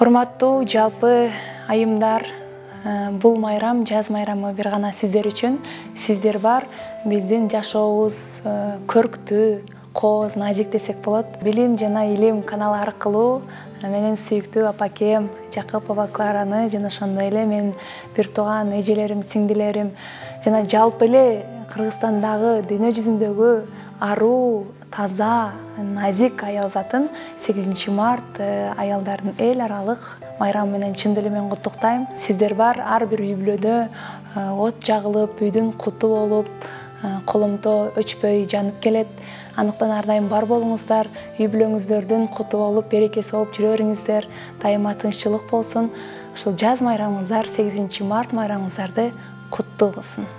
урматтуу жалпы айымдар бул майрам жаз майрамы бир гана сиздер үчүн сиздер бар биздин жашообуз көрктүү кооз назик десек болот билим жана илим каналы аркылуу менин сүйүктүү апакем жакып аба клараны жана ошондой эле менин бир тууган эжелерим сиңдилерим жана жалпы эле кыргызстандагы дүйнө жүзүндөгү аруу таза назик аял затын. Сегизинчи март э, аялдардын эл аралык майрамы менен чын дилиммен куттуктайм сиздер бар ар бир үй бүлөдө э, от жагылып үйдүн куту болуп э, коломто өчпөй жанып келет андыктан ар дайым бар болуңуздар үй бүлөңүздөрдүн куту болуп берекеси болуп жүрө бериңиздер дайыма тынччылык болсун ушул жаз майрамыңыздар сегизинчи март майрамыңыздарды куттуу кылсын